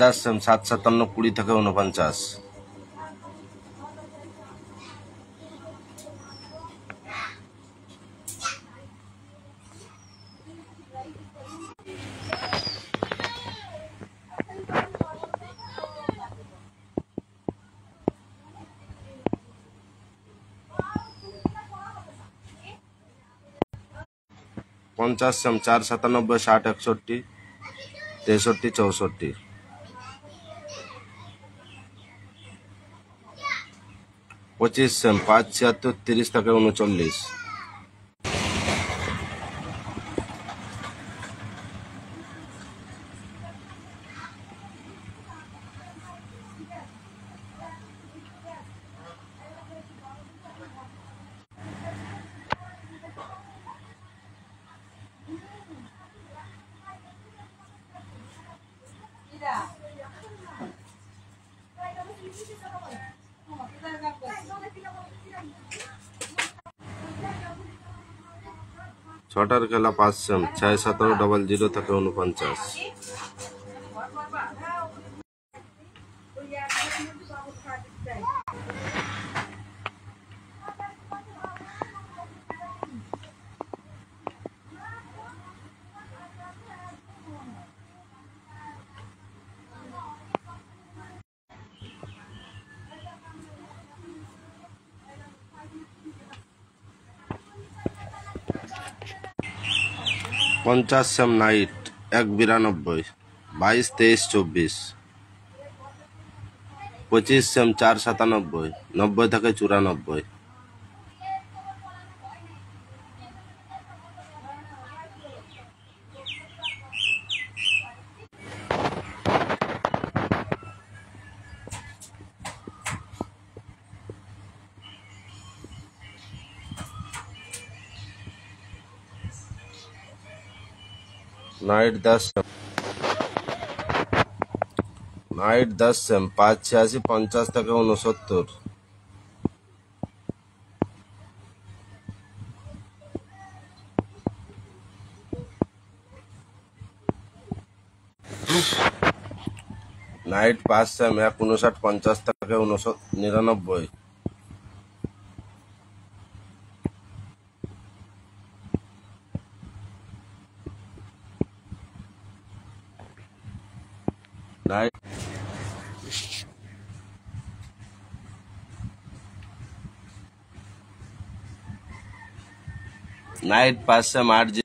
দশ সাত সাতান্ন কুড়ি থেকে উনপঞ্চাশ পঞ্চাশ সেম চার সাতানব্বই, ষাট, একষট্টি, তেষট্টি, চৌষট্টি। পঁচিশ সেম পাঁচ, ছিয়াত্তর, তিরিশ থেকে উনচল্লিশ। ছটার খেলা পাঁচ সেম ছয় সতেরো ডবল জিরো থেকে উনপঞ্চাশ। পঞ্চাশ সেম নাইট, এক বিরানব্বই। বাইশ, তেইশ, চব্বিশ। পঁচিশ সেম চার সাতানব্বই। নব্বই থেকে চুরানব্বই। नाइट दस নাইট দশ সেম পাঁচ ছিয়াশি পঞ্চাশ থেকে উনসত্তর নাইট পাঁচ সেম এক উনষাট পঞ্চাশ থেকে উনসত্তর নিরানব্বই নাইট নাইট পাঁচ সেম আট